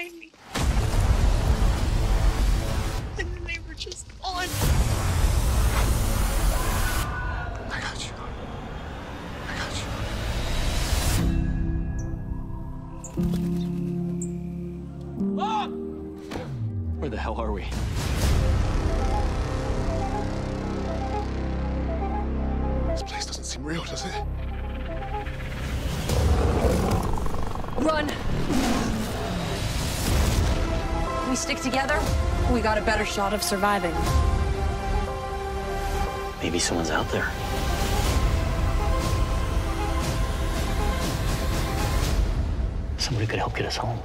behind me. And then they were just on. I got you. I got you. Where the hell are we? This place doesn't seem real, does it? Run! We stick together, we got a better shot of surviving. Maybe someone's out there. Somebody could help get us home.